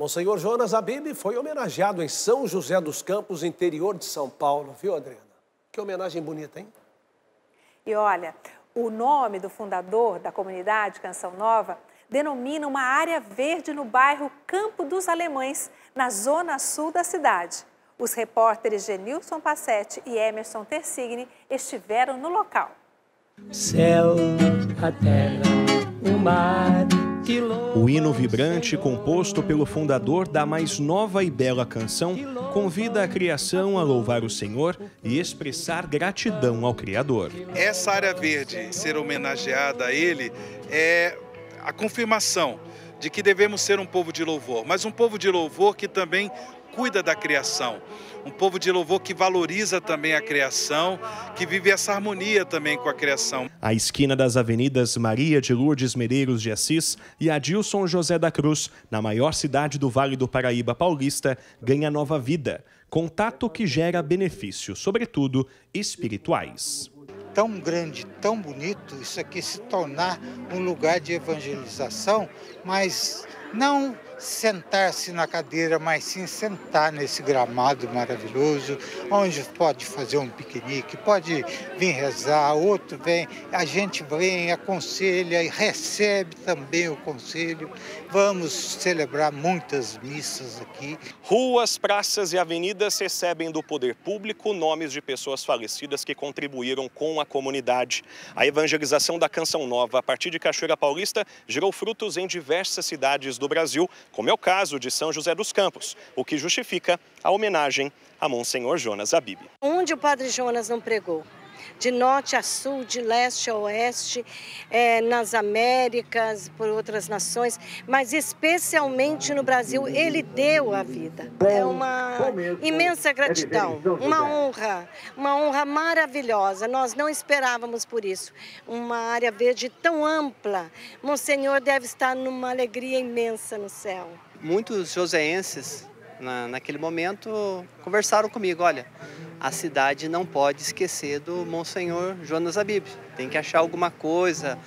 Monsenhor Jonas Abib foi homenageado em São José dos Campos, interior de São Paulo. Viu, Adriana? Que homenagem bonita, hein? E olha, o nome do fundador da comunidade Canção Nova denomina uma área verde no bairro Campo dos Alemães, na zona sul da cidade. Os repórteres Genilson Passetti e Emerson Tersigni estiveram no local. Céu, a terra, o mar. O hino vibrante, composto pelo fundador da mais nova e bela canção, convida a criação a louvar o Senhor e expressar gratidão ao Criador. Essa área verde ser homenageada a Ele é a confirmação de que devemos ser um povo de louvor, mas um povo de louvor que também cuida da criação, um povo de louvor que valoriza também a criação, que vive essa harmonia também com a criação. A esquina das avenidas Maria de Lourdes Medeiros de Assis e Adilson José da Cruz, na maior cidade do Vale do Paraíba Paulista, ganha nova vida. Contato que gera benefícios, sobretudo espirituais tão grande, tão bonito, isso aqui se tornar um lugar de evangelização, mas não sentar-se na cadeira, mas sim sentar nesse gramado maravilhoso, onde pode fazer um piquenique, pode vir rezar, outro vem, a gente vem, aconselha e recebe também o conselho. Vamos celebrar muitas missas aqui. Ruas, praças e avenidas recebem do poder público nomes de pessoas falecidas que contribuíram com a comunidade. A evangelização da Canção Nova a partir de Cachoeira Paulista gerou frutos em diversas cidades do Brasil, como é o caso de São José dos Campos, o que justifica a homenagem a Monsenhor Jonas Abib. Onde o Padre Jonas não pregou? De norte a sul, de leste a oeste, é, nas Américas, por outras nações, mas especialmente no Brasil, ele deu a vida. É uma imensa gratidão, uma honra, uma honra maravilhosa. Nós não esperávamos por isso. Uma área verde tão ampla. Monsenhor deve estar numa alegria imensa no céu. Muitos joseenses, na, naquele momento, conversaram comigo: olha a cidade não pode esquecer do Monsenhor Jonas Abib. Tem que achar alguma coisa,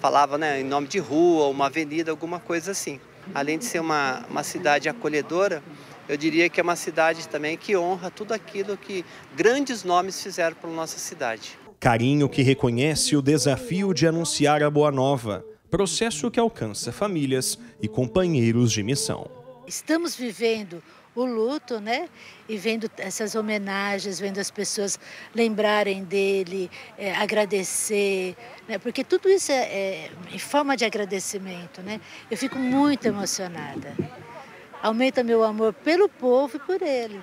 falava né, em nome de rua, uma avenida, alguma coisa assim. Além de ser uma, uma cidade acolhedora, eu diria que é uma cidade também que honra tudo aquilo que grandes nomes fizeram para nossa cidade. Carinho que reconhece o desafio de anunciar a Boa Nova, processo que alcança famílias e companheiros de missão. Estamos vivendo o luto, né? E vendo essas homenagens, vendo as pessoas lembrarem dele, é, agradecer, né? Porque tudo isso é, é em forma de agradecimento, né? Eu fico muito emocionada. Aumenta meu amor pelo povo e por ele.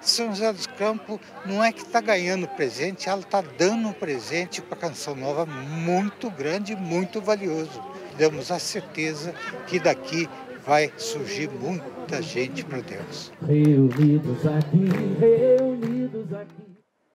São José dos Campos não é que está ganhando presente, ela está dando um presente para a Canção Nova muito grande muito valioso. Damos a certeza que daqui vai surgir muita gente para Deus. Reunidos aqui, reunidos